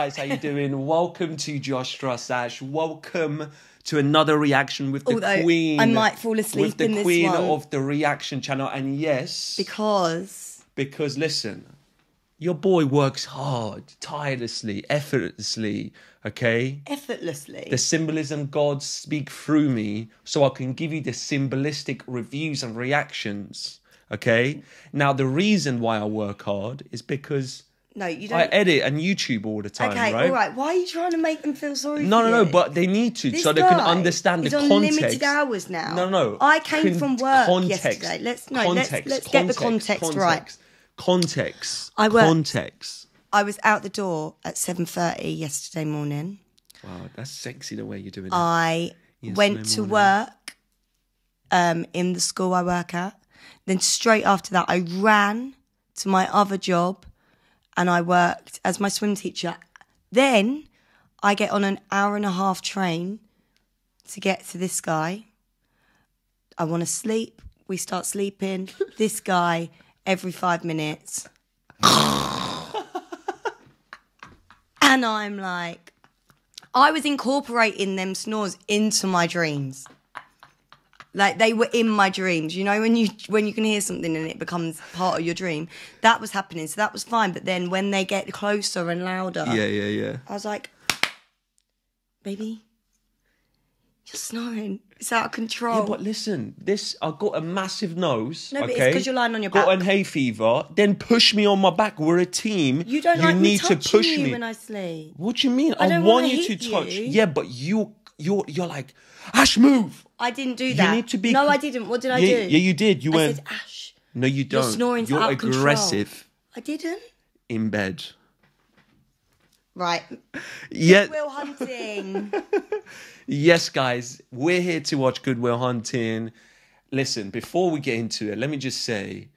guys, how you doing? Welcome to Just Trust Welcome to another reaction with the Although Queen. I might fall asleep with the in this Queen one. of the reaction channel, and yes, because because listen, your boy works hard, tirelessly, effortlessly. Okay, effortlessly. the symbolism gods speak through me so I can give you the symbolistic reviews and reactions. Okay. Now, the reason why I work hard is because no, you don't. I edit and YouTube all the time, okay, right? all right. Why are you trying to make them feel sorry? No, no, no, but they need to This so they can understand the on context. limited hours now. No, no. I came Con- from work context, yesterday. Let's- no, let's- let's get the context right. context, Context. I work- Context. I was out the door at seven thirty yesterday morning. Wow, that's sexy the way you're doing it. I Yesterday went to work um, in the school I work at. Then straight after that, I ran to my other job and I worked as my swim teacher. Then I get on an hour and a half train to get to this guy. I want to sleep. We start sleeping. this guy every five minutes. and I'm like, I was incorporating them snores into my dreams. Like they were in my dreams. You know when you when you can hear something and it becomes part of your dream. That was happening. So that was fine. But then when they get closer and louder, yeah, yeah, yeah. I was like, baby, you're snoring. It's out of control. Yeah, but listen, this I got a massive nose. No, but it's okay? 'cause you're lying on your got back. an hay fever. Then push me on my back. We're a team. you don't you like me need to push you me. when I sleep. What do you mean? I I, want you to touch. you. Yeah, but you you're you're like Ash, move. I didn't do that. You need to be. No, I didn't. What did I yeah, do? Yeah, you did. You I went. said, Ash, no, you you're don't. You're out of control." aggressive I didn't. in bed. Right. Yeah. Will hunting. Yes, guys, we're here to watch Good Will Hunting. Listen, before we get into it, let me just say,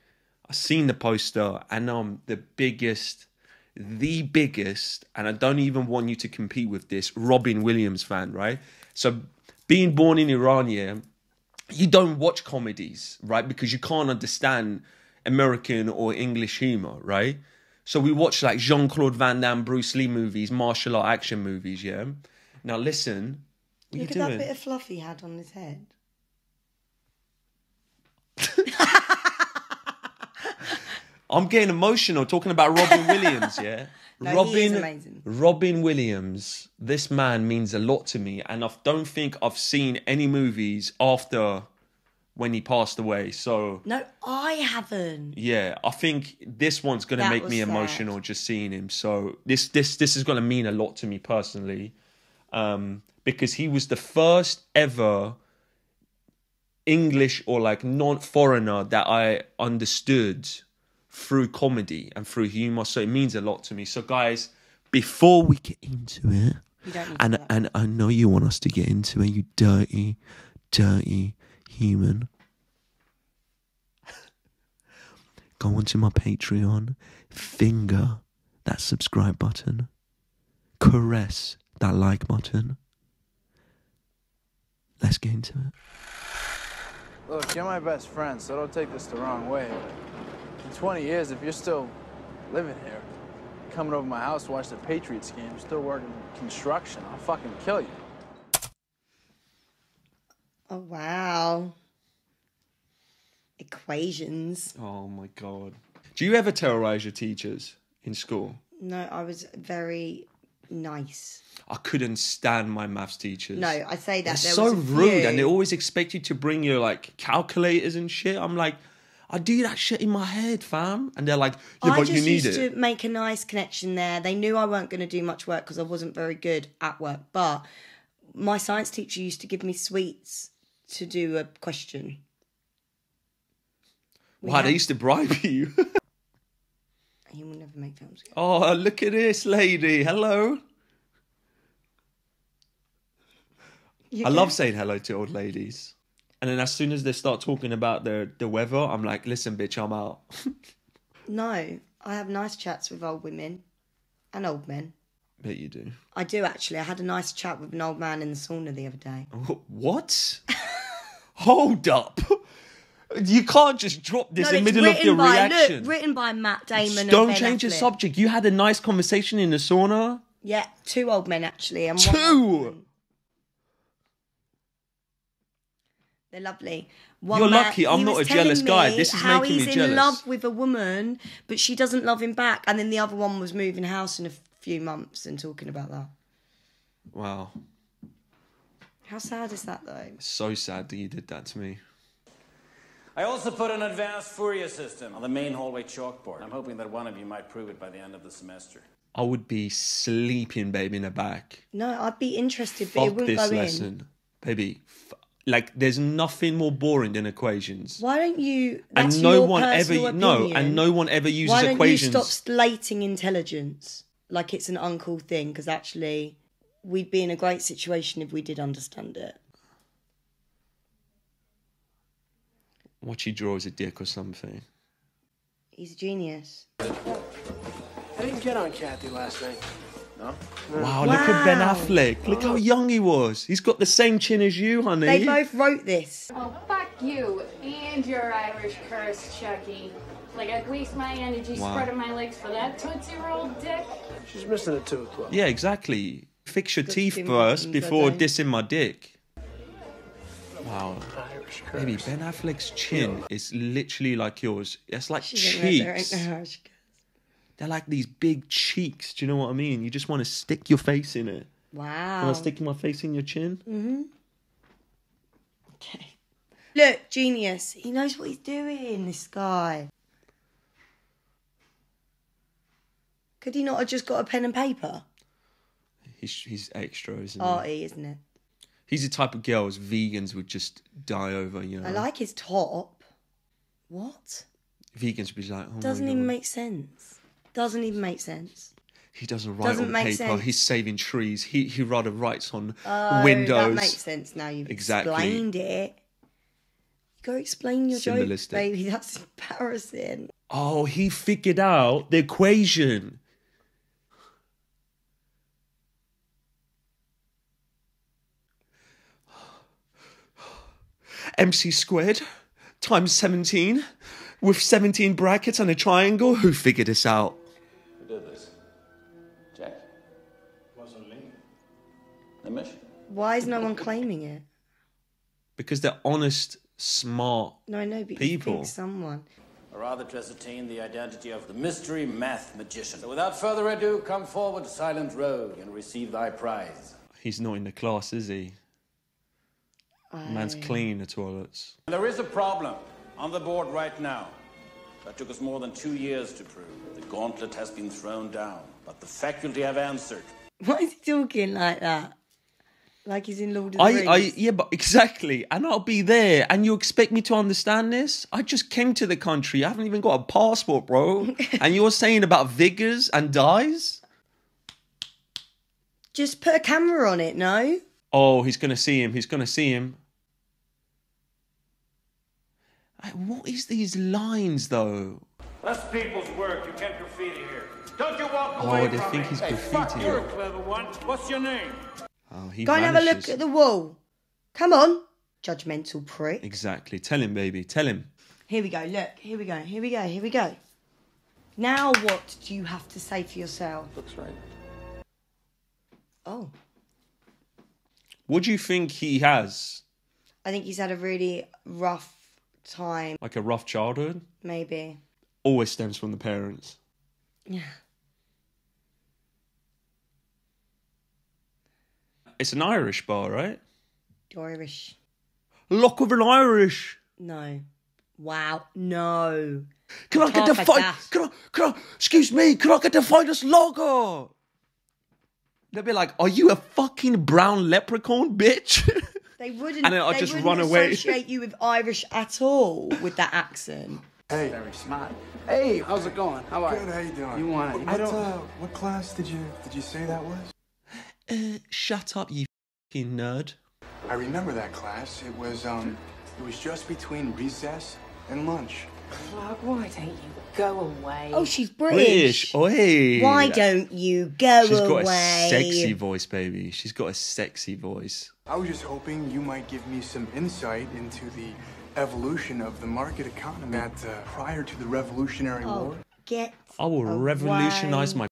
I've seen the poster and I'm the biggest, the biggest, and I don't even want you to compete with this, Robin Williams fan, right? So, being born in Iran, yeah, you don't watch comedies, right? Because you can't understand American or English humor, right? So we watch like Jean Claude Van Damme, Bruce Lee movies, martial art action movies, yeah? Now listen, what Look you at doing? that bit of fluff he had on his head. I'm getting emotional talking about Robin Williams, yeah? No, Robin, is amazing. Robin Williams, this man means a lot to me, and I don't think I've seen any movies after when he passed away. So No, I haven't. yeah, I think this one's gonna That make me sad. emotional just seeing him. So this this this is gonna mean a lot to me personally, um, because he was the first ever English or like non foreigner that I understood through comedy and through humor. So it means a lot to me. So guys, before we get into it, You don't need to and and I know you want us to get into it, you dirty, dirty human. Go onto my Patreon, finger that subscribe button, caress that like button. Let's get into it. Look, you're my best friend, so don't take this the wrong way. In 20 years, if you're still living here, coming over my house to watch the Patriots game, still working construction, I'll fucking kill you. Oh wow. Equations. Oh my god. Do you ever terrorize your teachers in school? No, I was very nice. I couldn't stand my maths teachers. No, I say that. They're there so was rude few- and they always expect you to bring your like calculators and shit. I'm like, I do that shit in my head, fam. And they're like, yeah, I but just you need used it. to make a nice connection there. They knew I weren't going to do much work because I wasn't very good at work. But my science teacher used to give me sweets to do a question. We Wow, had- they used to bribe you. He will never make films again. oh, look at this lady. Hello. You I love saying hello to old ladies. And then as soon as they start talking about the the weather, I'm like, listen, bitch, I'm out. No, I have nice chats with old women and old men. Bet you do. I do actually. I had a nice chat with an old man in the sauna the other day. What? Hold up. You can't just drop this No, in the middle of your by reaction. look, written by Matt Damon. Don't change the subject. You had a nice conversation in the sauna. Yeah, two old men actually. And one Two? old woman. They're lovely. One You're lucky, I'm not a jealous guy. This is how making me he's jealous. in love with a woman, but she doesn't love him back. And then the other one was moving house in a few months and talking about that. Wow. How sad is that though? So sad that you did that to me. I also put an advanced Fourier system on the main hallway chalkboard. I'm hoping that one of you might prove it by the end of the semester. I would be sleeping, baby, in the back. No, I'd be interested, but it wouldn't this go lesson. in. Baby, f- like, there's nothing more boring than equations. Why don't you? That's and no your one ever personal no and no one ever uses Why don't equations you stop slating intelligence like it's an uncool thing? Because actually, we'd be in a great situation if we did understand it. what she draws a dick or something He's a genius. I didn't get on Kathy last night. No? wow, look at ben affleck look how young he was he's got the same chin as you honey They both wrote this. Oh, fuck you and your Irish curse, Chucky. Like, I'd waste my energy Wow. spreading my legs for that Tootsie Roll dick. She's missing a tooth, though. yeah exactly fix your Got teeth first before dissing my dick wow Irish curse. baby ben affleck's chin is literally like yours it's like She didn't know there cheeks ain't no Irish curse. They're like these big cheeks do you know what i mean you just want to stick your face in it Wow. Am I sticking my face in your chin? Mm-hmm. Okay. Look, genius. He knows what he's doing, this guy. Could he not have just got a pen and paper? He's he's extra, isn't he? Arty, isn't it? He's the type of girls vegans would just die over. You know, I like his top. What? vegans would be like, oh Doesn't even make sense. Doesn't even make sense. He doesn't write doesn't on paper. sense. He's saving trees. He he rather writes on Oh, windows. That makes sense now. You've Exactly. explained it. Go explain your joke, baby. That's embarrassing. Oh, he figured out the equation. MC squared times 17 with 17 brackets and a triangle. Who figured this out? Nimish? Why is no one claiming it? Because they're honest, smart. No, I know, but you People. think someone. Or rather to ascertain the identity of the mystery math magician. So without further ado, come forward, silent rogue, and receive thy prize. He's not in the class, is he? Man's cleaning the toilets. There is a problem on the board right now. That took us more than two years to prove. The gauntlet has been thrown down, but the faculty have answered. Why is he talking like that? Like he's in Lord of the I, Rings. I, yeah, but exactly. And I'll be there. And you expect me to understand this? I just came to the country. I haven't even got a passport, bro. and you're saying about vigors and dyes? Just put a camera on it, no? Oh, he's going to see him. He's going to see him. Uh, What is these lines, though? That's people's work. You can't graffiti here. Don't you walk Oh, away they from think me. he's Hey, fuck, graffitiing. you're a clever one. What's your name? Oh, he Go and have a look at the wall. Come on, judgmental prick. Exactly. Tell him, baby. Tell him. Here we go. Look. Here we go. Here we go. Here we go. Now, what do you have to say for yourself? Looks right. Oh, What do you think he has? I think he's had a really rough time. Like a rough childhood? Maybe. Always stems from the parents. Yeah. It's an Irish bar, right? Irish. Lock of an Irish. No. Wow. No. Can I get the Half a fight? gas. Can I? Can I? Excuse me. Can I get the finest lager? They'll be like, "Are you a fucking brown leprechaun, bitch?" They wouldn't. And then I'll just run away. Associate you with Irish at all with that accent. Hey. Very smart. Hey, how's it going? How are Good, you? how you doing? You want it? What, I don't. uh, what class did you did you say that was? Uh, shut up, you fucking nerd. I remember that class. It was um, it was just between recess and lunch. Clark, why don't you go away? Oh, she's British. British. Oi. Why don't you go She's away? got a sexy voice, baby. She's got a sexy voice. I was just hoping you might give me some insight into the evolution of the market economy that uh, prior to the Revolutionary Oh, War. get. I will revolutionize my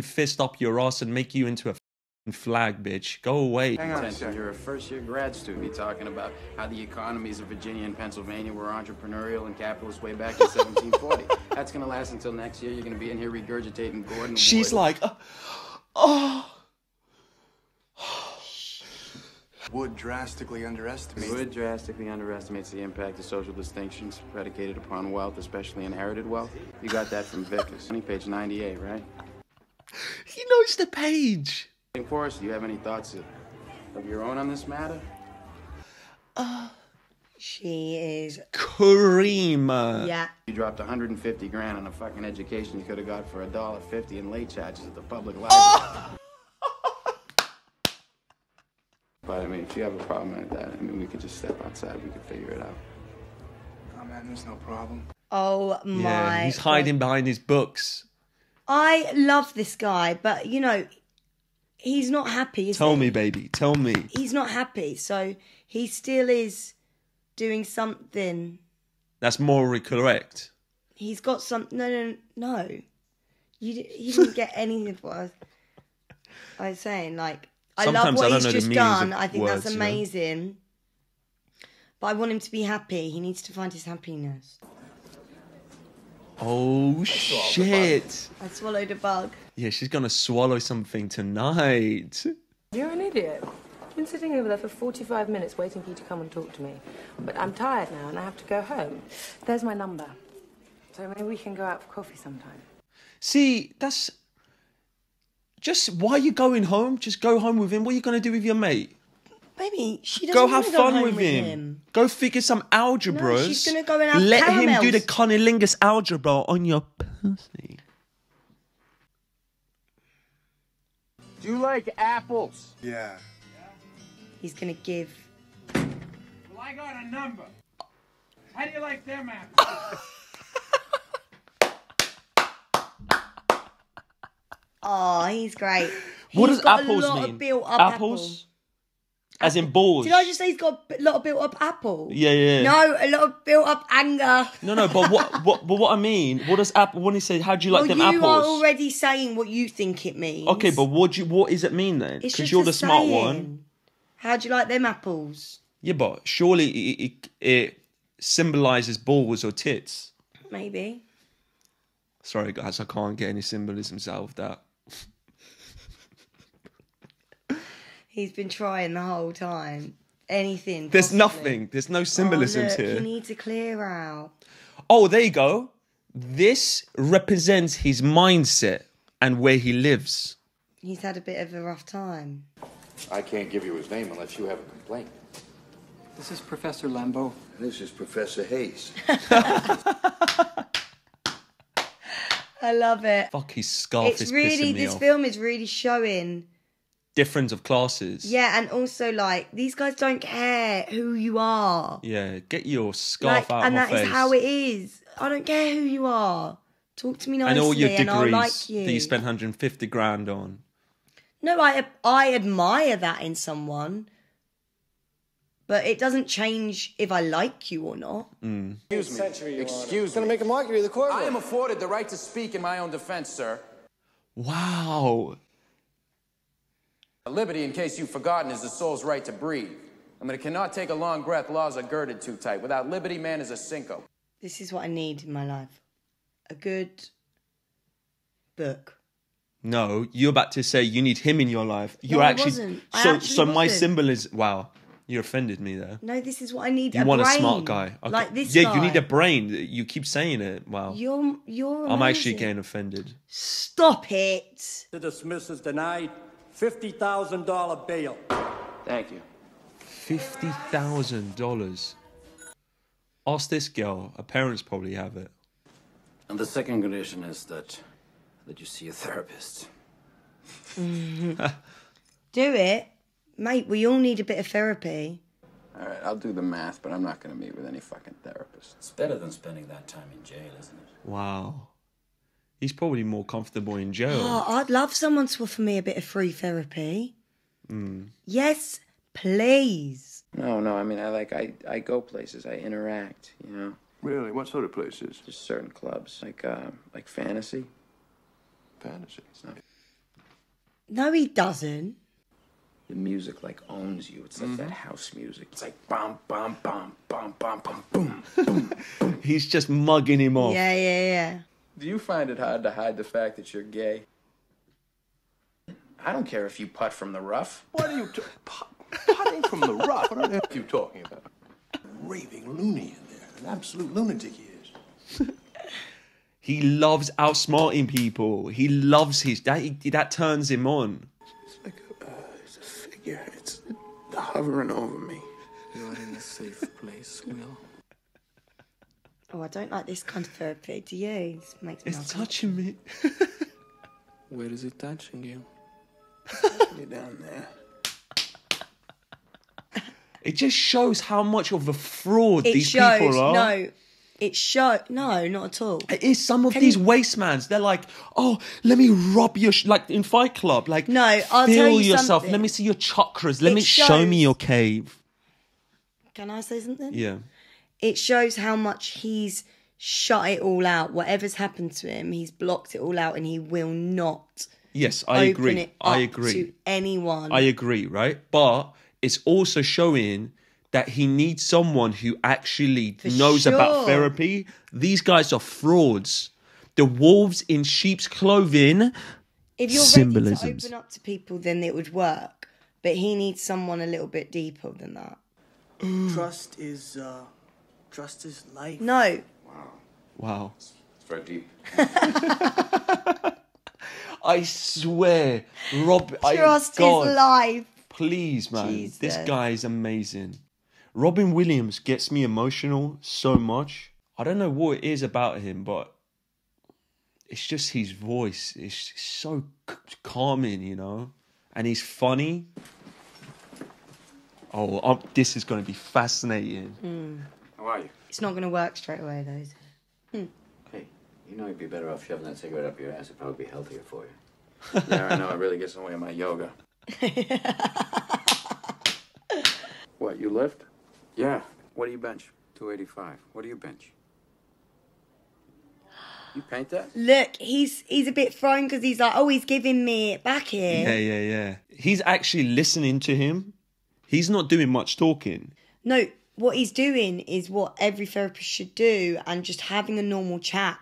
fist up your ass and make you into a f***ing flag, bitch. Go away. Hang on a Attention, second. You're a first year grad student. You're talking about how the economies of Virginia and Pennsylvania were entrepreneurial and capitalist way back in 1740. That's going to last until next year. You're going to be in here regurgitating Gordon. She's Wood. like, uh, oh. Wood drastically underestimates. Wood drastically underestimates the impact of social distinctions predicated upon wealth, especially inherited wealth. You got that from Vickers. Page 98, right? He knows the page. And Forrest, do you have any thoughts of, of your own on this matter? Uh, she is. Kareem. Yeah. You dropped 150 grand on a fucking education you could have got for a dollar fifty in late charges at the public library. Oh! But I mean, if you have a problem like that, I mean, we could just step outside. We could figure it out. Oh man, there's no problem. Oh my. Yeah, he's hiding behind his books. I love this guy, but you know, he's not happy. Tell he? me, baby. Tell me. He's not happy, so he still is doing something. That's morally correct. He's got some. No, no, no. You you didn't get any of what I was, I was saying. Like I love Sometimes I what don't he's just done. I think words, that's you know? amazing. But I want him to be happy. He needs to find his happiness. Oh shit! I swallowed a bug. Yeah, she's gonna swallow something tonight. You're an idiot. I've been sitting over there for 45 minutes waiting for you to come and talk to me. But I'm tired now and I have to go home. There's my number. So maybe we can go out for coffee sometime. See, that's just why are you going home? Just go home with him. What are you gonna do with your mate? Baby, she doesn't Go have go fun home with him. Go figure some algebras. she's gonna go and have Let him do the caramels. cunnilingus algebra on your pussy. Do you like apples? Yeah. He's gonna give. Well, I got a number. How do you like them apples? Oh, he's great. What He's does got apples a lot mean? Of built up apples? As in balls. Did I just say he's got a lot of built up apple? Yeah, yeah. No, a lot of built up anger. No, no, but what, what, but what I mean, what does apple? When he says, "How do you like well, them you apples?" are already saying what you think it means. Okay, but what do you, what does it mean then? it's Because just you're a the smart saying. one. How do you like them apples? Yeah, but surely it, it, it symbolizes balls or tits. Maybe. Sorry, guys, I can't get any symbolisms out of that. He's been trying the whole time. Anything. There's possibly. nothing. There's no symbolisms oh, look, here. You need to clear out. Oh, there you go. This represents his mindset and where he lives. He's had a bit of a rough time. I can't give you his name unless you have a complaint. This is Professor Lambeau. This is Professor Hayes. I love it. Fuck, his scarf it's is really pissing me this off. film is really showing Difference of classes. yeah and also like these guys don't care who you are Yeah, get your scarf like, out and of my that is face. how it is i don't care who you are talk to me nicely and all your and i'll degrees like you that you spent 150 grand on. no i i admire that in someone but it doesn't change if i like you or not Mm. Excuse me. Excuse Gonna make a mockery of the court. I am afforded the right to speak in my own defense, sir. Wow. Liberty, in case you've forgotten, is the soul's right to breathe. I mean, it cannot take a long breath. Laws are girded too tight. Without liberty, man is a cinco. this is what i need in my life a good book No, you're about to say you need him in your life. You're I actually wasn't. I so actually so my wasn't. symbol is wow. You offended me there. no this is what i need You a want a smart guy. Okay. like this yeah, guy. you need a brain. You keep saying it. Wow. you're you're I'm actually getting offended. stop it To dismiss is denied. $50,000 bail. Thank you. Fifty thousand dollars. Ask this girl. Her parents probably have it. And the second condition is that that you see a therapist. Mm-hmm. Do it. Mate, we all need a bit of therapy. All right, I'll do the math, but I'm not going to meet with any fucking therapist. It's better than spending that time in jail, isn't it? Wow. He's probably more comfortable in jail. Oh, I'd love someone to offer me a bit of free therapy. Mm. Yes, please. No, no, I mean, I like, I, I go places, I interact, you know? Really? What sort of places? Just certain clubs, like, uh, like fantasy. Fantasy. It's not No, he doesn't. The music like owns you. It's like that house music. It's like bum bum bum bum bum bum boom boom. He's just mugging him off. Yeah, yeah, yeah. Do you find it hard to hide the fact that you're gay? I don't care if you putt from the rough. What are you t- putting from the rough? What are you talking about? Raving loony in there. An absolute lunatic he is. He loves outsmarting people. He loves his that. That turns him on. It's like a uh, It's a figure. It's hovering over me. You're in a safe place, Will. Oh, I don't like this kind of therapy. Do you? This makes me It's uncomfortable. touching me. Where is it touching you? Me down there. It just shows how much of a fraud It these shows. people are. No, it show. No, not at all. It is some of Can these you- wastemans. They're like, oh, let me rub your sh-, like in Fight Club. Like, No, I'll feel tell you yourself. something. Let me see your chakras. Let It me show me shows- your cave. Can I say something? Yeah. It shows how much he's shut it all out. Whatever's happened to him, he's blocked it all out, and he will not Yes, I open agree. it up I agree. to anyone. I agree, right? But it's also showing that he needs someone who actually For knows about therapy. These guys are frauds. The wolves in sheep's clothing. if you're symbolisms. ready to open up to people, then it would work. But he needs someone a little bit deeper than that. Trust is, uh, trust is life. No, Wow. Wow. It's very deep. I swear, Rob. I, trust God, is life. Please, man. This guy is amazing. Robin Williams gets me emotional so much. I don't know what it is about him, but it's just his voice. It's so calming, you know? And he's funny. Oh, um, this is going to be fascinating. How are you? It's not going to work straight away, though. Is it? Hmm. Hey, you know you'd be better off shoving that cigarette up your ass. It'd probably be healthier for you. Yeah, I know. It really gets in the way of my yoga. what, you lift? Yeah. What do you bench? 285. What do you bench? You paint that? Look, he's he's a bit thrown because he's like, oh, he's giving me it back here. Yeah, yeah, yeah. He's actually listening to him. He's not doing much talking. No, what he's doing is what every therapist should do and just having a normal chat.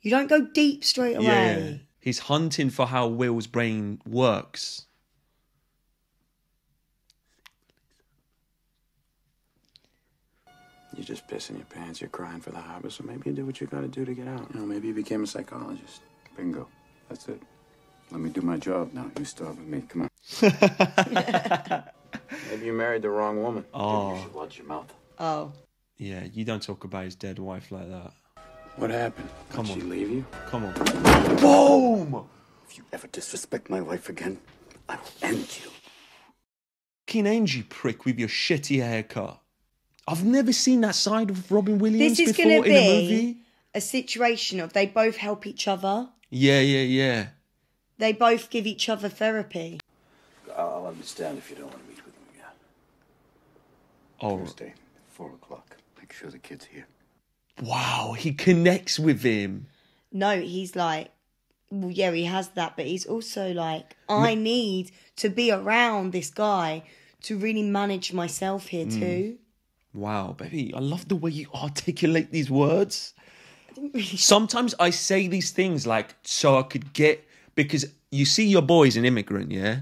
You don't go deep straight away. Yeah. He's hunting for how Will's brain works. You're just pissing your pants. You're crying for the harbor, so maybe you did what you gotta do to get out. You know, maybe you became a psychologist. Bingo. That's it. Let me do my job. now. you start with me. Come on. Maybe you married the wrong woman. Oh, Watch your mouth. Oh. yeah. You don't talk about his dead wife like that. What happened? Come Did on. she leave you? Come on. Boom! If you ever disrespect my wife again, I will end you. Fucking Angie prick with your shitty haircut. I've never seen that side of Robin Williams This is before going to in a movie. be a situation of they both help each other. Yeah, yeah, yeah. They both give each other therapy. I'll I'll understand if you don't want to meet with him again. Oh, Tuesday, 4 o'clock. Make sure the kid's here. wow. He connects with him. No, he's like, well, yeah, he has that, but he's also like, I need to be around this guy to really manage myself here Mm. too. Wow, baby. I love the way you articulate these words. Sometimes I say these things like so I could get because you see your boy's an immigrant, yeah?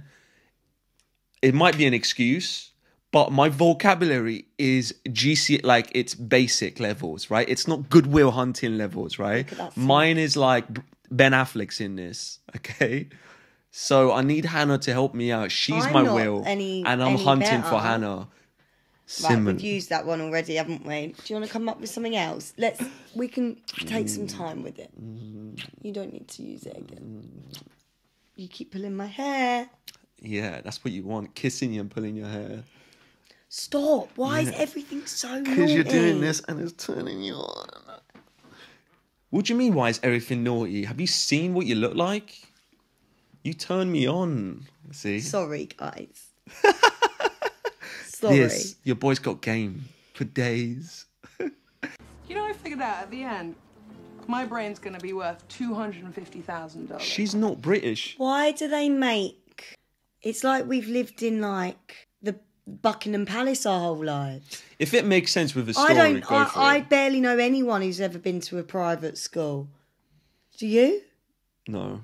It might be an excuse, but my vocabulary is GC like it's basic levels, right? It's not Good Will Hunting levels, right? Mine is like Ben Affleck's in this, okay? So I need Hannah to help me out. She's I'm my will, any- and I'm hunting for better. Hannah. Right, we've used that one already, haven't we? Do you want to come up with something else? Let's. We can take some mm. time with it. You don't need to use it again. You keep pulling my hair. Yeah, that's what you want. Kissing you and pulling your hair. Stop! Why is everything so? Because you're doing this and it's turning you on. What do you mean, why is everything naughty? Have you seen what you look like? You turn me on. See? Sorry, guys. Sorry. This, your boy's got game for days. You know, I figured out at the end, my brain's gonna be worth two hundred and fifty thousand dollars. She's not British. Why do they make It's like we've lived in like the Buckingham Palace our whole lives. If it makes sense with the story, I don't. I, I barely know anyone who's ever been to a private school. Do you? No.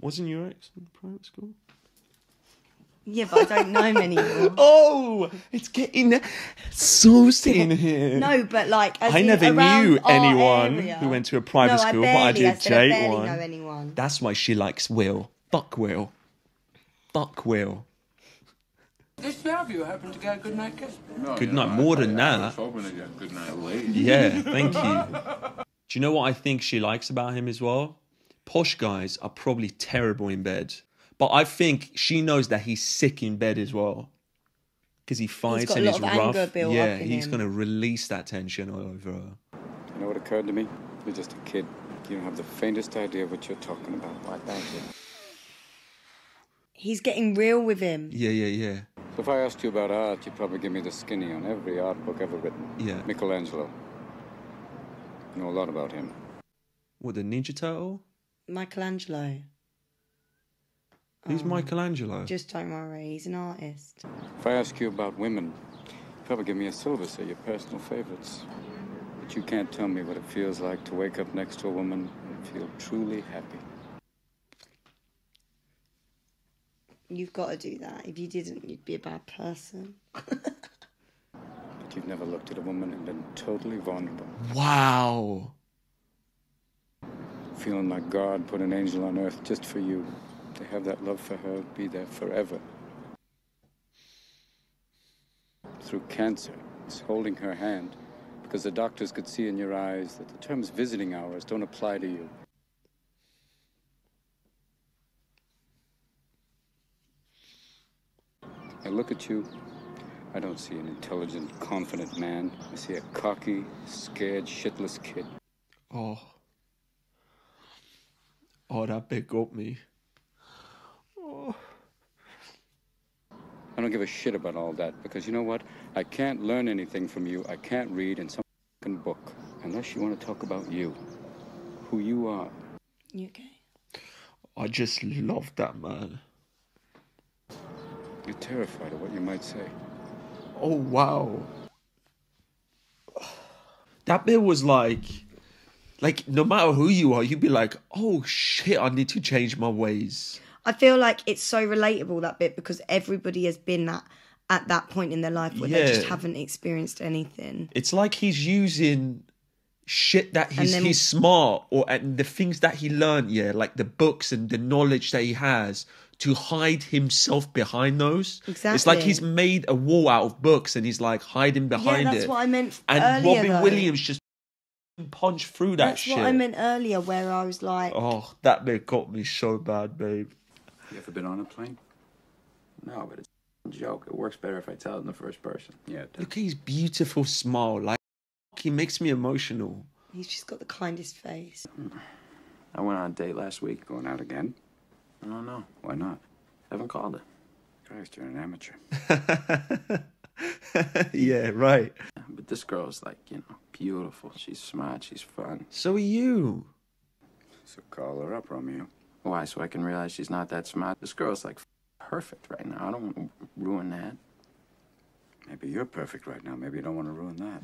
Wasn't your ex in private school? Yeah, but I don't know many more. Oh, it's getting saucy in here. No, but like I in never knew anyone area. who went to a private No, I school, but I barely- I did said I barely one. know anyone. That's why she likes Will. Fuck Will. Fuck Will. Did you have you happen to get a good night kiss? Good night. More than I that. was hoping to get good night late. Yeah, thank you. Do you know what I think she likes about him as well? Posh guys are probably terrible in bed, but I think she knows that he's sick in bed as well. Because he fights got a and lot he's of anger rough. built Yeah, up in he's going to release that tension all over her. You know what occurred to me? You're just a kid. You don't have the faintest idea what you're talking about. Why, thank you. He's getting real with him. Yeah, yeah, yeah. So if I asked you about art, you'd probably give me the skinny on every art book ever written. Yeah. Michelangelo. You know a lot about him. What, the Ninja Turtle? Michelangelo. Who's Oh. Michelangelo? Just don't worry, he's an artist. If I ask you about women, you'd probably give me a syllabus of your personal favorites. But you can't tell me what it feels like to wake up next to a woman and feel truly happy. You've got to do that. If you didn't, you'd be a bad person. But you've never looked at a woman and been totally vulnerable. Wow. Feeling like God put an angel on earth just for you. To have that love for her be there forever. Through cancer, it's holding her hand because the doctors could see in your eyes that the terms visiting hours don't apply to you. I look at you, I don't see an intelligent, confident man. I see a cocky, scared, shitless kid. Oh. Oh, that bit got me. Oh. I don't give a shit about all that because you know what? I can't learn anything from you. I can't read in some fucking book unless you want to talk about you, who you are. You okay? I just love that man. You're terrified of what you might say. Oh, wow. That bit was like, like, no matter who you are, you'd be like, oh shit, I need to change my ways. I feel like it's so relatable that bit because everybody has been that at that point in their life where they just haven't experienced anything. It's like he's using shit that he's then- he's smart or and the things that he learned, yeah, like the books and the knowledge that he has to hide himself behind those. Exactly. It's like he's made a wall out of books and he's like hiding behind yeah, that's it. what I meant and earlier. Robin though. Williams just punched through that That's shit. what I meant earlier, where I was like, Oh, that bit got me so bad, babe. You ever been on a plane? No, but it's a joke. It works better if I tell it in the first person. Yeah. Look at his beautiful smile. Like he makes me emotional. he's just got the kindest face. I went on a date last week. Going out again? I don't know. Why not? I Haven't called her. Christ, you're an amateur. yeah, right. But this girl's like, you know, beautiful. She's smart. She's fun. So are you. So call her up, Romeo. Why? So I can realize she's not that smart. This girl's like perfect right now. I don't want to ruin that. Maybe you're perfect right now. Maybe you don't want to ruin that.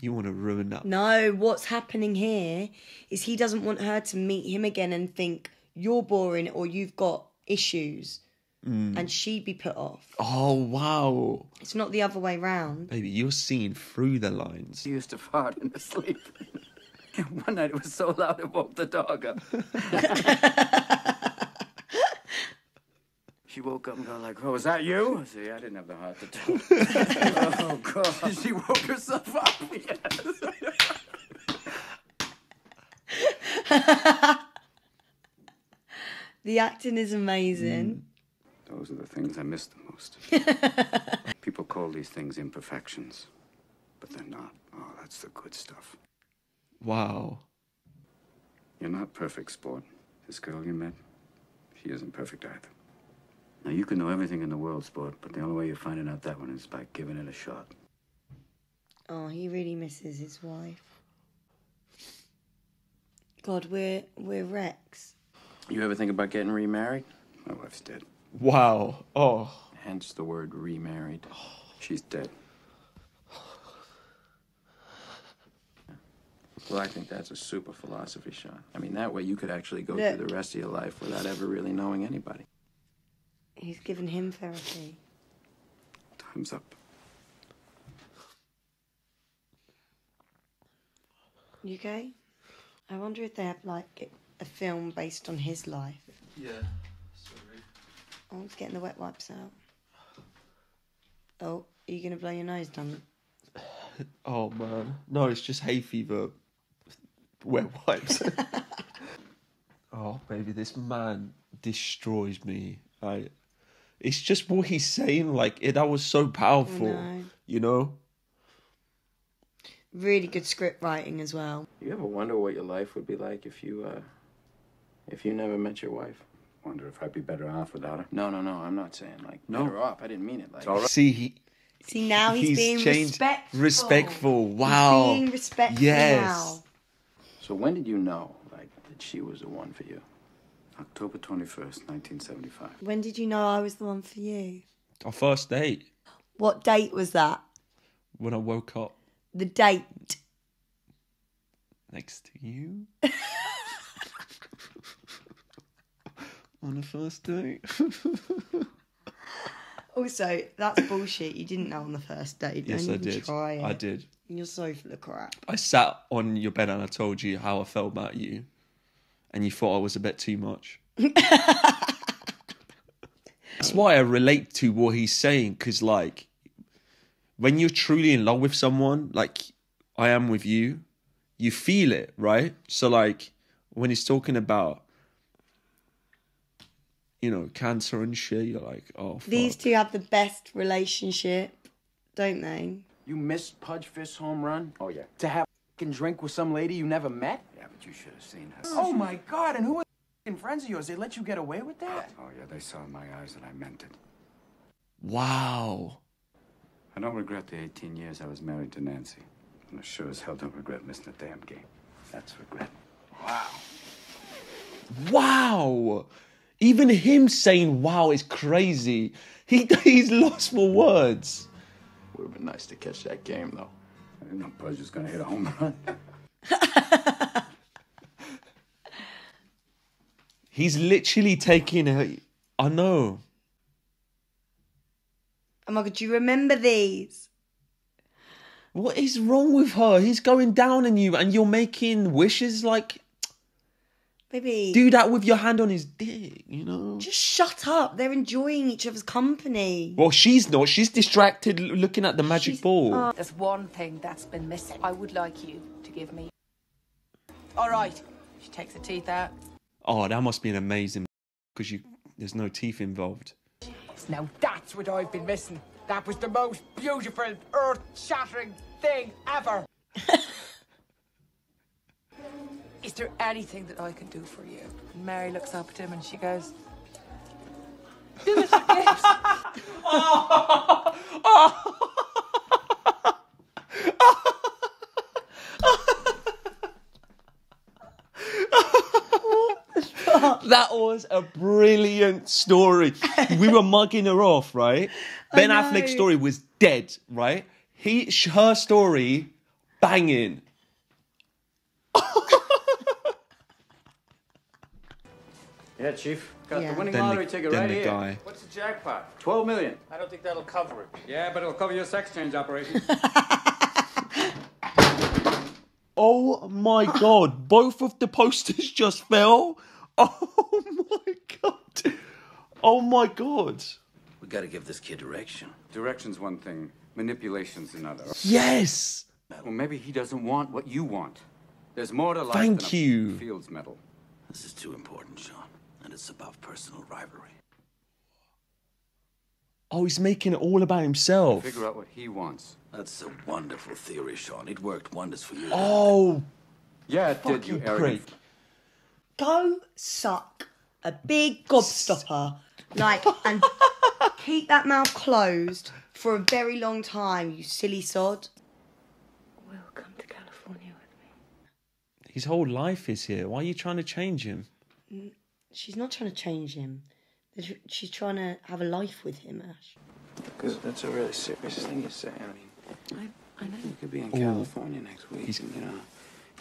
You want to ruin that. No, what's happening here is he doesn't want her to meet him again and think you're boring or you've got issues Mm. and she'd be put off. Oh wow. It's not the other way round. Baby, you're seeing through the lines. She used to fart in her sleep. One night it was so loud it woke the dog up. she woke up and got like, "Oh, was that you?" I said, "Yeah, I didn't have the heart to tell." oh God! she woke herself up. Yes. The acting is amazing. Mm. Those are the things I miss the most. People call these things imperfections, but they're not. Oh, that's the good stuff. Wow. You're not perfect, sport. This girl you met, she isn't perfect either. Now, you can know everything in the world, sport, but the only way you're finding out that one is by giving it a shot. Oh, he really misses his wife. God, we're we're Rex. You ever think about getting remarried? My wife's dead. Wow. Oh. Hence the word remarried. She's dead. Well, I think that's a super philosophy, Sean. I mean, that way you could actually go Look. through the rest of your life without ever really knowing anybody. He's given him therapy. Time's up. You okay? I wonder if they have like a film based on his life. Yeah. Sorry. Oh, it's getting the wet wipes out. Oh, are you gonna blow your nose, done? Oh man. No, it's just hay fever. Wet wipes. oh baby, this man destroys me. I. It's just what he's saying. Like it, that was so powerful. know. You know. Really good script writing as well. You ever wonder what your life would be like if you, uh, if you never met your wife? Wonder if I'd be better off without her. No, no, no. I'm not saying like No. better off. I didn't mean it like. all right. See, he. See now he's, being changed. respectful. Respectful. Wow. He's being respectful Yes. now. So when did you know, like, that she was the one for you? October 21st, 1975. When did you know I was the one for you? Our first date What date was that? when I woke up The date. next to you. On the first date. Also, that's bullshit. You didn't know on the first date. yes, Don't I even did. Try it. I did. You're so full of crap. I sat on your bed and I told you how I felt about you, and you thought I was a bit too much. That's why I relate to what he's saying, because like, when you're truly in love with someone, like I am with you, you feel it, right? So like, when he's talking about, you know, cancer and shit, you're like, oh, fuck. These two have the best relationship, don't they? You missed Pudge Fisk's home run Oh, yeah. to have a drink with some lady you never met? Yeah, but you should have seen her. Oh my God! And who are fucking friends of yours? They let you get away with that? Oh, yeah, they saw in my eyes that I meant it. wow. I don't regret the 18 years I was married to Nancy. And I sure as hell don't regret missing a damn game. That's regret. Wow. Wow. Even him saying wow is crazy. He he's lost for words. Would have been nice to catch that game, though. I didn't know Pudge was going to hit a home run. He's literally taking a I know. Oh my god, do you remember these? What is wrong with her? He's going down on you and you're making wishes like Baby. do that with your hand on his dick, you know? Just shut up. They're enjoying each other's company. Well, she's not. She's distracted looking at the magic ball. Uh, there's one thing that's been missing. I would like you to give me. All right. She takes the teeth out. Oh, that must be an amazing because you there's no teeth involved. Now that's what I've been missing. That was the most beautiful, earth-shattering thing ever. Is there anything that I can do for you? And Mary looks up at him and she goes, Do it for gifts. That was a brilliant story. we were mugging her off, right? Ben know. Affleck's story was dead, right? He, her story, banging. Yeah, Chief. Got Yeah. the winning Then the- lottery ticket right the here. guy. What's the jackpot? 12 million. I don't think that'll cover it. Yeah, but it'll cover your sex change operation. Oh my god, both of the posters just fell. Oh my god. Oh my god. We gotta give this kid direction. Direction's one thing, manipulation's another. Yes. Well, maybe he doesn't want what you want. There's more to life Thank than a you. Fields medal. This is too important, Sean. And it's about personal rivalry. Oh, he's making it all about himself. Figure out what he wants. That's a wonderful theory, Sean. It worked wonders for you. Oh, Yeah, it did, you, you prick. Go suck a big gobstopper. Like, and keep that mouth closed for a very long time, you silly sod. Will come to California with me. His whole life is here. Why are you trying to change him? She's not trying to change him. She's trying to have a life with him, Ash. Because that's a really serious thing you're saying. I mean, I, I know you could be in Ooh. California next week, and you know,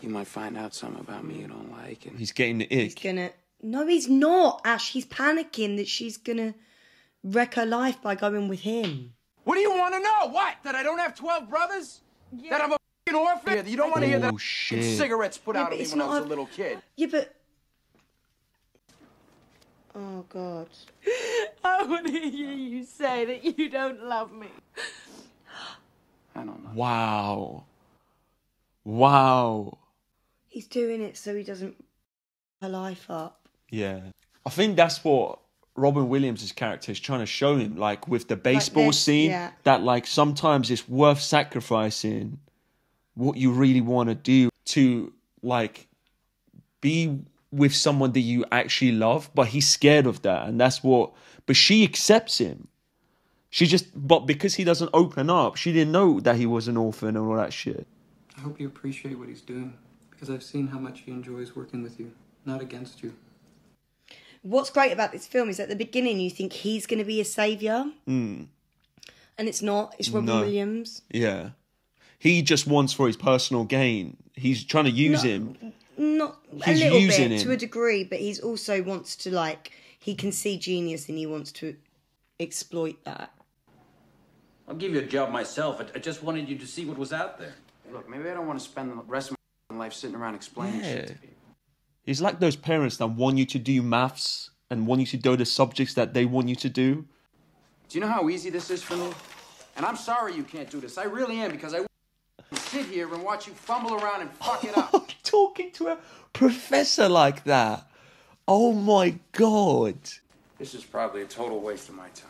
you might find out something about me you don't like, and He's getting the He's gonna. No, he's not, Ash. He's panicking that she's gonna wreck her life by going with him. What do you want to know? What? That I don't have 12 brothers? That I'm a fing orphan? You don't want to hear Oh, that shit. cigarettes put Yeah, out of me when I was a- a little kid. Yeah, but. Oh God. I want to hear you say that you don't love me. I don't know. Wow. Wow. He's doing it so he doesn't her life up. Yeah. I think that's what Robin Williams' character is trying to show him, like with the baseball this, scene, yeah. that like sometimes it's worth sacrificing what you really want to do to like be with someone that you actually love, but he's scared of that. And that's what, but she accepts him. She just, but because he doesn't open up, she didn't know that he was an orphan and all that shit. I hope you appreciate what he's doing because I've seen how much he enjoys working with you, not against you. What's great about this film is at the beginning you think he's going to be a savior, Mm. and it's not. It's Robin No. Williams. Yeah. He just wants for his personal gain. He's trying to use No. him. Not a little using bit him. to a degree, but he's also wants to like he can see genius and he wants to exploit that. I'll give you a job myself. I, I just wanted you to see what was out there. look, maybe I don't want to spend the rest of my life sitting around explaining shit to people. He's like those parents that want you to do maths and want you to do the subjects that they want you to do. Do you know how easy this is for me? And I'm sorry you can't do this. I really am because I sit here and watch you fumble around and fuck it up. Talking to a professor like that. Oh my god. This is probably a total waste of my time.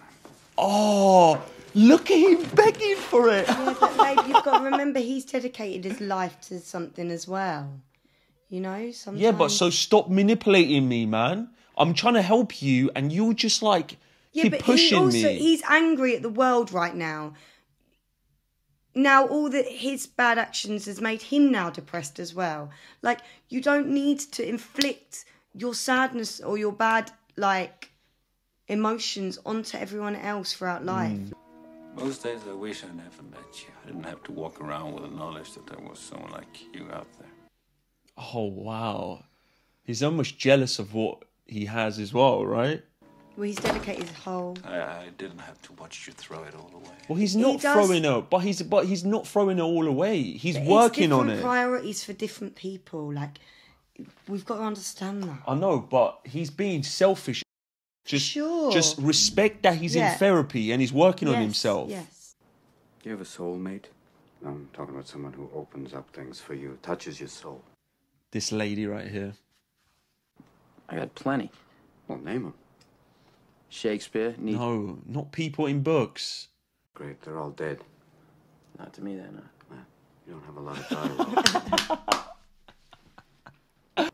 Oh, look at him begging for it. Yeah, but babe, you've got to remember he's dedicated his life to something as well. You know, sometimes. Yeah, but so stop manipulating me, man. I'm trying to help you and you're just like Yeah, keep but he also me. he's angry at the world right now. Now all that his bad actions has made him now depressed as well. Like you don't need to inflict your sadness or your bad like emotions onto everyone else throughout life. Mm. Most days I wish I never met you. I didn't have to walk around with the knowledge that there was someone like you out there. Oh wow. He's almost jealous of what he has as well, right? Well, he's dedicated his whole. I, I didn't have to watch you throw it all away. Well, he's He not does- throwing it, but he's but he's not throwing it all away. He's It's working on different it. Priorities for different people. Like we've got to understand that. I know, but he's being selfish. Just Sure. just respect that he's Yeah. in therapy and he's working on Yes, himself. Yes. Do you have a soulmate? No, I'm talking about someone who opens up things for you, touches your soul. This lady right here. I got plenty. Well, name them. Shakespeare, Nietzsche. No, not people in books. Great, they're all dead. Not to me, they're not. You don't have a lot of dialogue.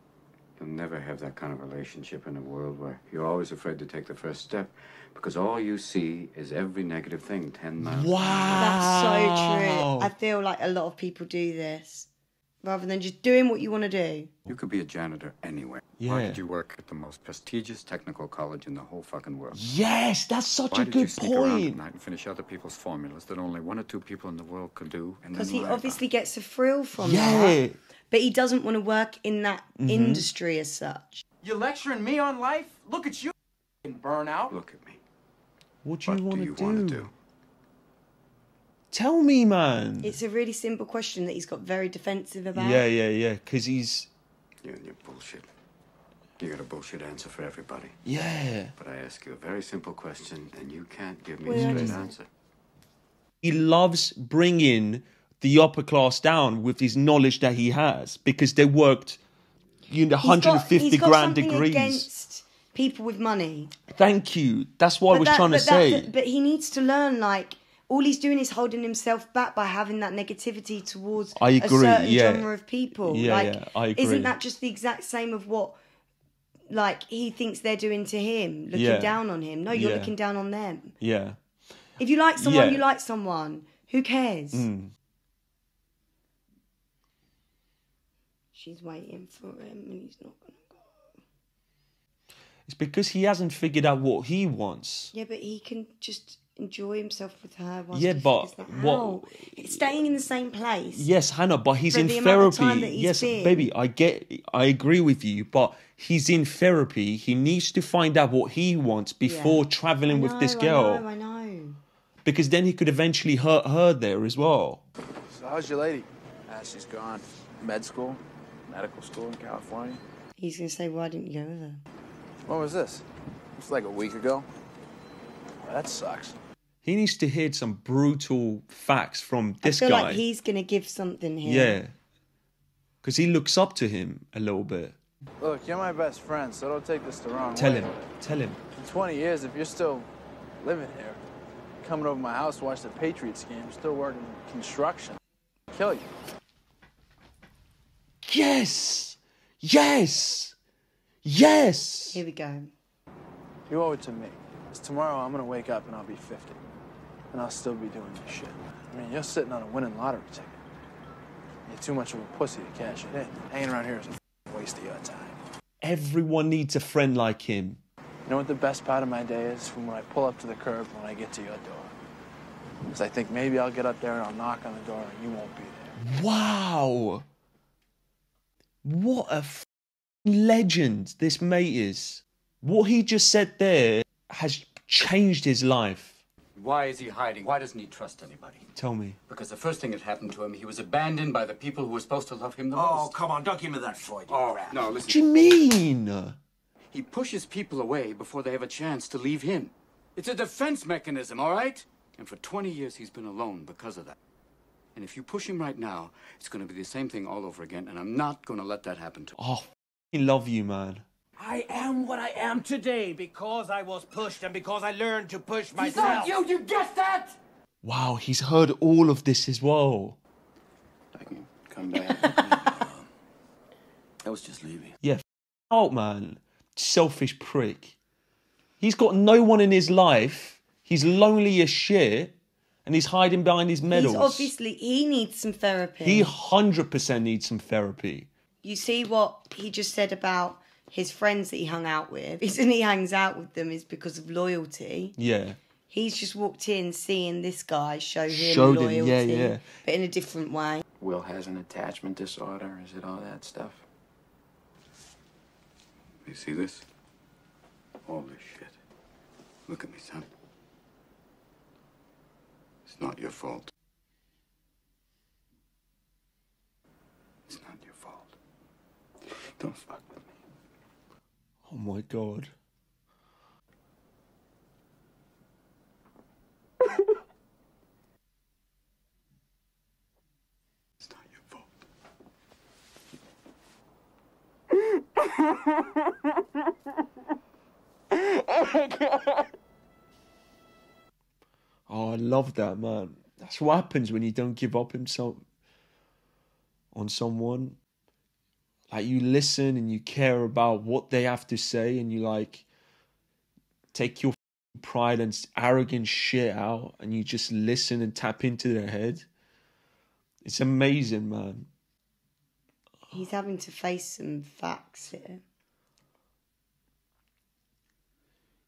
You'll never have that kind of relationship in a world where you're always afraid to take the first step because all you see is every negative thing 10 miles. Wow. That's so true. I feel like a lot of people do this rather than just doing what you want to do. You could be a janitor anywhere. Yeah. Why did you work at the most prestigious technical college in the whole fucking world? Yes, that's such Why a did you good sneak around at night and finish other people's formulas that only one or two people in the world could do? Because he lie about obviously gets a thrill from Yeah. that. But he doesn't want to work in that Mhm. industry as such. You're lecturing me on life? Look at you, f***ing burnout. Look at me. What do you want to you do? wanna do? Tell me, man. It's a really simple question that he's got very defensive about. Yeah, yeah, yeah. Because he's You and your bullshit. You got a bullshit answer for everybody. yeah. But I ask you a very simple question, and you can't give me Well, a I straight just- answer. He loves bringing the upper class down with his knowledge that he has because they worked, you know, He's got- 150 he's got grand something degrees. against people with money. Thank you. That's what I was that- trying to but that- say. but he needs to learn, like, all he's doing is holding himself back by having that negativity towards I a agree, certain yeah. genre of people. Yeah, like, yeah, I agree. Isn't that just the exact same of what, like, he thinks they're doing to him, looking Yeah. down on him? No, you're Yeah. looking down on them. yeah. If you like someone, you like someone. Who cares? Mm. She's waiting for him, and he's not gonna. Go. It's because he hasn't figured out what he wants. Yeah, but he can just enjoy himself with her. Whilst Yeah, he but what- out. Staying in the same place. Yes, Hannah, but he's For in the amount of time therapy. that he's Yes, been. baby, I get, I agree with you, but he's in therapy. He needs to find out what he wants before Yeah. traveling I with this girl, I know, I know. because then he could eventually hurt her there as well. So how's your lady? Ah, she's gone. Med school, medical school in California. He's gonna say, "Why didn't you go with her?" When was this? It's like a week ago. Well, that sucks. He needs to hear some brutal facts from this I feel guy. like he's gonna give something here. yeah, because he looks up to him a little bit. Look, you're my best friend, so don't take this the wrong Tell way. him, tell him. In 20 years, if you're still living here, coming over my house to watch the Patriots game, still working construction, kill you. Yes, yes, yes. Here we go. You owe it to me. 'Cause tomorrow I'm gonna wake up and I'll be 50. And I'll still be doing this shit. I mean, you're sitting on a winning lottery ticket. You're too much of a pussy to cash it in. Hanging around here is a waste of your time. Everyone needs a friend like him. You know what the best part of my day is? From when I pull up to the curb when I get to your door. Because I think maybe I'll get up there and I'll knock on the door and you won't be there. Wow. What a f- legend this mate is. What he just said there has changed his life. Why is he hiding? Why doesn't he trust anybody? Tell me. Because the first thing that happened to him, he was abandoned by the people who were supposed to love him the Oh, most. Oh, come on, don't give me that Freud. Oh, no, listen. What do you mean? He pushes people away before they have a chance to leave him. It's a defense mechanism, all right? And for 20 years, he's been alone because of that. And if you push him right now, it's going to be the same thing all over again, and I'm not going to let that happen to him. Oh, I love you, man. I am what I am today because I was pushed and because I learned to push He's myself. not you, you get that? Wow, he's heard all of this as well. I can come back. I was just leaving. Yeah, f- out, man. Selfish prick. He's got no one in his life. He's lonely as shit, and he's hiding behind his medals. He's obviously he needs some therapy. He hundred percent needs some therapy. You see what he just said about his friends that he hung out with. The reason he hangs out with them is because of loyalty. Yeah. He's just walked in seeing this guy show him Showed him, loyalty, yeah, yeah. but in a different way. Will has an attachment disorder. Is it all that stuff? You see this? All this shit. Look at me, son. It's not your fault. It's not your fault. Don't fuck with me. Oh my god. It's not your fault. oh my god. Oh, I love that, man. That's what happens when you don't give up himself on someone. Like you listen and you care about what they have to say, and you like take your pride and arrogant shit out, and you just listen and tap into their head. It's amazing, man. He's having to face some facts here.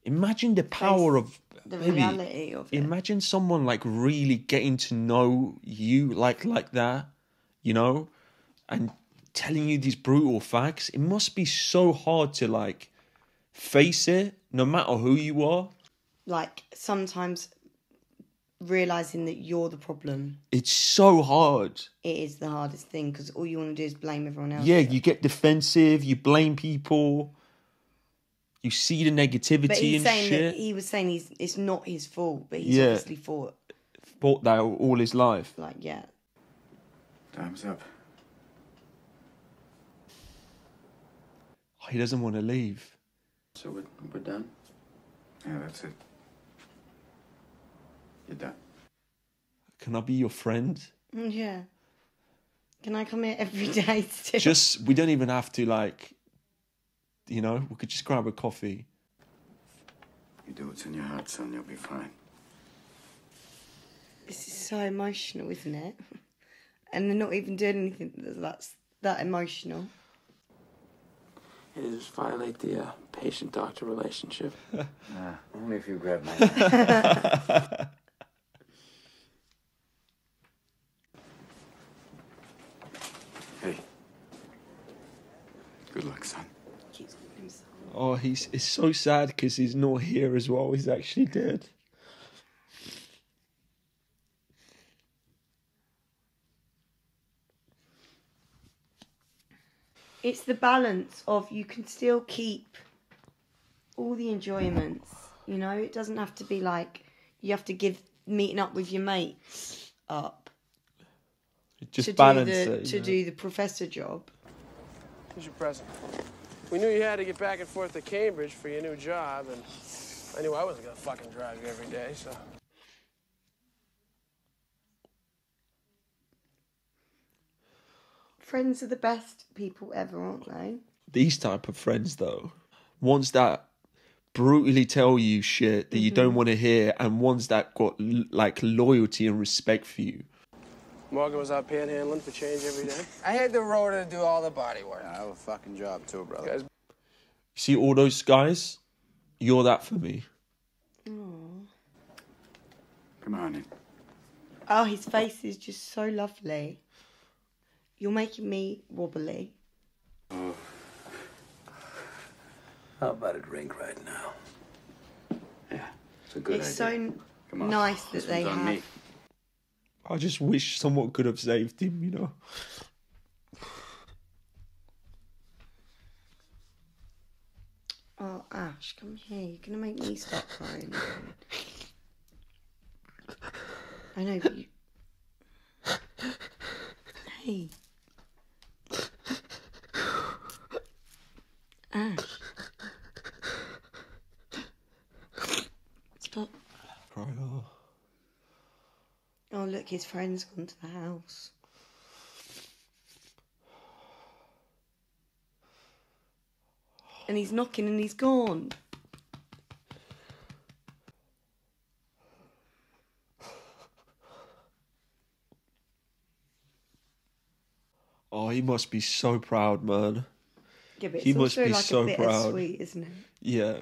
Imagine the power of the baby, reality of it. Imagine someone like really getting to know you like like that, you know, and telling you these brutal facts. It must be so hard to like face it, no matter who you are. Like sometimes realizing that you're the problem. It's so hard. It is the hardest thing because all you want to do is blame everyone else. Yeah, you get defensive, you blame people, you see the negativity But he's and saying shit. that he was saying he's it's not his fault, but he's Yeah. obviously fought. Fought that all his life. Like yeah, Time's up. He doesn't want to leave. So we're, we're done? Yeah, that's it. You're done. Can I be your friend? Mm, yeah. Can I come here every day? Still? just we don't even have to like you know we could just grab a coffee You do what's in your heart, son. You'll be fine. This is so emotional, isn't it? And they're not even doing anything that's that emotional. It just violate the uh, patient-doctor relationship. Nah, only if you grab my hand. Hey. Good luck, son. Oh, he's it's so sad because he's not here as well. He's actually dead. It's the balance of you can still keep all the enjoyments. You know, it doesn't have to be like you have to give meeting up with your mates up Just to balance do the it. to know. do the professor job. Here's your present. We knew you had to get back and forth to Cambridge for your new job, and I knew I wasn't gonna fucking drive you every day, so. Friends are the best people ever, aren't they? These type of friends though, ones that brutally tell you shit that you don't Mhm. want to hear, and ones that got like loyalty and respect for you. Morgan was out panhandling for change every day. I had the rotor to do all the body work. I have a fucking job too, brother. Guys, See all those guys? You're that for me. Come on in. Oh, his face is just so lovely. You're making me wobbly. How about a drink right now? Yeah, it's a good it's idea. so nice that This they have. me. I just wish someone could have saved him, you know. Oh, Ash, come here. You're gonna make me stop crying. I know, but you. Hey. Ash. Stop. Cry, oh. Oh, look, his friend's gone to the house. And he's knocking and he's gone. Oh, he must be so proud, man. Yeah, but he must be like so proud. bittersweet, isn't it? Yeah.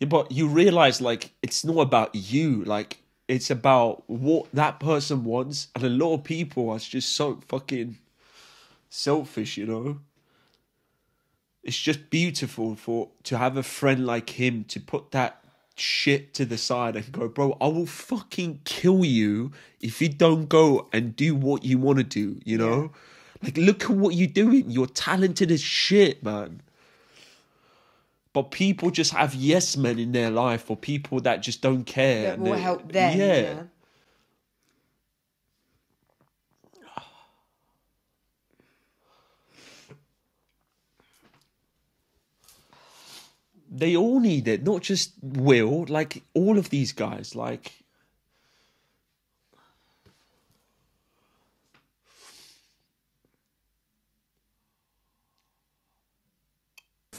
Yeah, but you realize like it's not about you. Like it's about what that person wants, and a lot of people are just so fucking selfish. You know. It's just beautiful for to have a friend like him to put that shit to the side and go, bro, I will fucking kill you if you don't go and do what you want to do. You know. Like, look at what you're doing. You're talented as shit, man. But people just have yes men in their life, or people that just don't care. That will help them. Yeah. Yeah. They all need it, not just Will. Like all of these guys. Like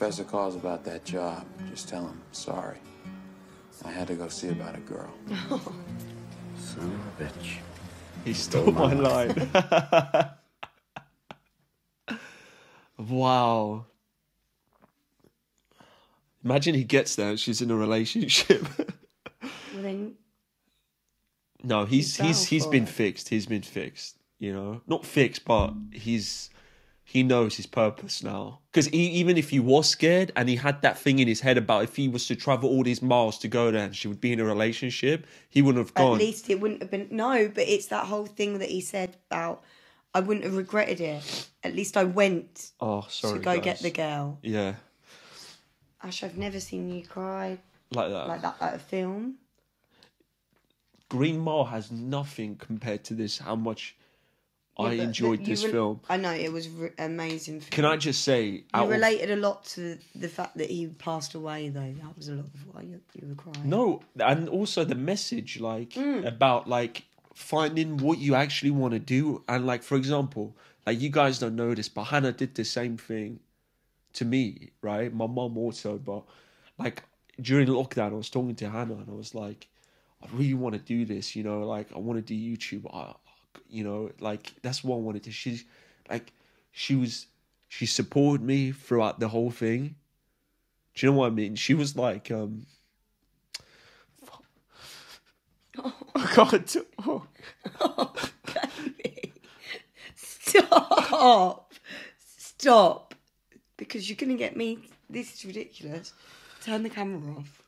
Professor calls about that job. Just tell him, sorry. I had to go see about a girl. Oh. Son of a bitch. he stole my line. wow. Imagine he gets there and she's in a relationship. Well, then, No, he's He's he's down he's for been it. fixed. He's been fixed. You know, not fixed, but he's he knows his purpose now. Because even if he was scared and he had that thing in his head about if he was to travel all these miles to go there and she would be in a relationship, he wouldn't have gone. at least it wouldn't have been. No, but it's that whole thing that he said about I wouldn't have regretted it. At least I went oh, sorry. to go get the girl. Yeah, Ash, I've never seen you cry like that. like that at a film. Green Mile has nothing compared to this. How much Yeah, I enjoyed this re- film. I know it was re- amazing. Film. Can I just say, You out of- related a lot to the fact that he passed away, though. That was a lot of why you, you were crying. No, and also the message, like Mm. about like finding what you actually want to do, and like for example, like you guys don't know this, but Hannah did the same thing to me, right? My mom also, but like during lockdown, I was talking to Hannah, and I was like, I really want to do this, you know, like I want to do YouTube, I, you know, like that's what I wanted to. She's like, she was she supported me throughout the whole thing. Do you know what I mean? She was like, um, I can't talk. Stop. Stop. Because you're going to get me. This is ridiculous. Turn the camera off.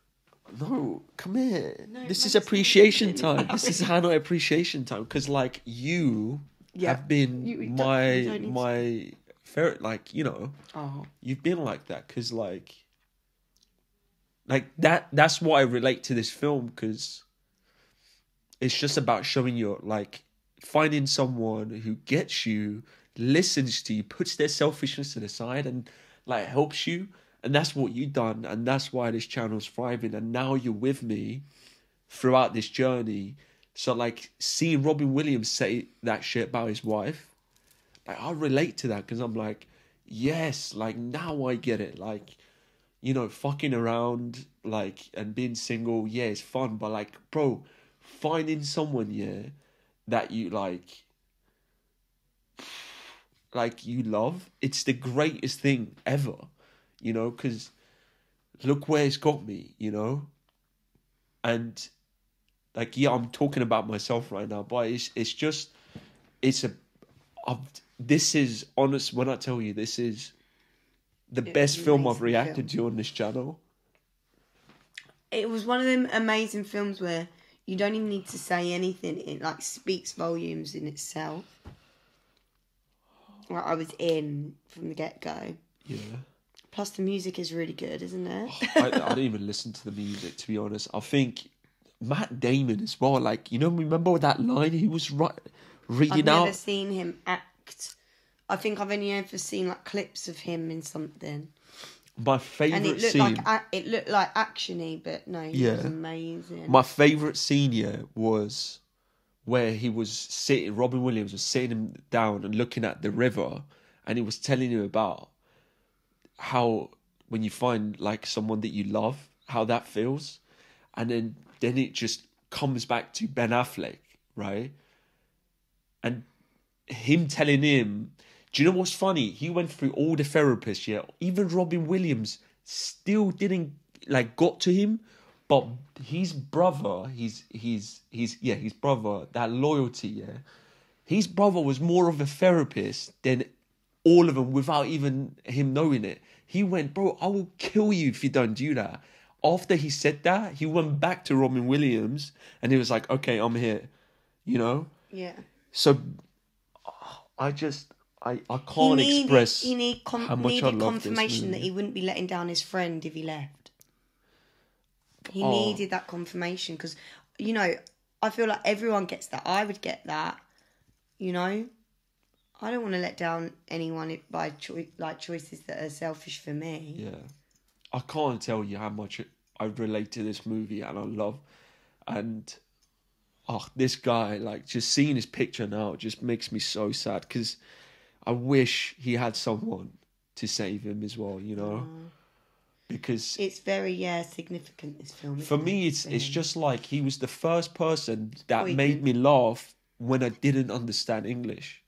No, come here. No, this is appreciation time. This is Hannah appreciation time because, like, you Yeah. have been You- you my my ferret. Like, you know, Oh. you've been like that because, like, like that. That's why I relate to this film because it's just about showing you, like, finding someone who gets you, listens to you, puts their selfishness to the side, and like helps you. And that's what you've done, and that's why this channel's thriving. And now you're with me throughout this journey. So like seeing Robin Williams say that shit about his wife, like I relate to that because I'm like, yes, like now I get it. Like, you know, fucking around like and being single, yeah, it's fun, but like, bro, finding someone, yeah, that you like like you love, it's the greatest thing ever, you know, because look where it's got me, you know, and like yeah, I'm talking about myself right now, but it's it's just it's a I've, this is honest when I tell you this is the It's best film I've reacted film. to on this channel. It was one of them amazing films where you don't even need to say anything. It like speaks volumes in itself. Like I was in from the get go. Yeah. Plus the music is really good, isn't it? Oh, I, I didn't even listen to the music to be honest. I think Matt Damon as well. Like you know, remember that line he was right I've reading never out. seen him act. I think I've only ever seen like clips of him in something, My favorite and it looked scene. like it looked like actiony, but no, he was amazing. My favorite scene yeah was where he was sitting. Robin Williams was sitting him down and looking at the river, and he was telling him about how when you find like someone that you love, how that feels, and then then it just comes back to Ben Affleck, right? And him telling him, do you know what's funny? He went through all the therapists, yeah. Even Robin Williams still didn't like got to him, but his brother, his his his yeah, his brother, that loyalty, yeah. His brother was more of a therapist than all of them without even him knowing it. He went, bro, I will kill you if you don't do that. After he said that, he went back to Robin Williams and he was like, okay, I'm here, you know? yeah. So I just I I can't needed, express he need com- how much I needed this confirmation that he wouldn't be letting down his friend if he left. He Oh. needed that confirmation because, you know, I feel like everyone gets that. I would get that. You know, I don't want to let down anyone by choi- like choices that are selfish for me. Yeah, I can't tell you how much I relate to this movie and I love, and oh, this guy like just seeing his picture now just makes me so sad because I wish he had someone to save him as well. You know, because It's very yeah significant. This film for me it's it's just like he was the first person that made me laugh when I didn't understand English.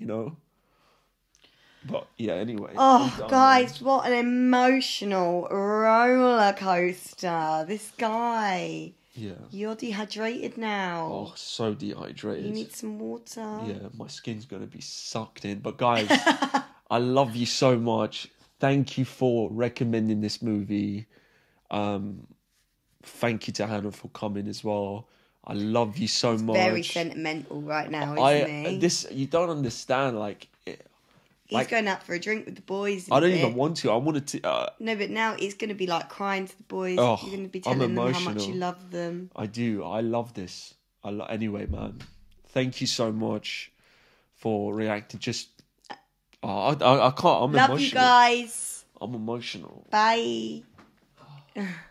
You know. But yeah, anyway. Oh, guys, what an emotional roller coaster! This guy, Yeah. you're dehydrated now. Oh, so dehydrated. you need some water. Yeah, my skin's gonna be sucked in. But guys, I love you so much. Thank you for recommending this movie. Um, thank you to Hannah for coming as well. I love you so much. Very sentimental right now, isn't I he? this you don't understand. Like, it, He's like going out for a drink with the boys. I don't bit. even want to. I wanted to. Uh, No, but now he's going to be like crying to the boys. Oh, You're going to be telling them how much you love them. I do. I love this. I lo- anyway, man. Thank you so much for reacting. Just, oh, I, I, I can't. I'm love emotional. you guys. I'm emotional. Bye.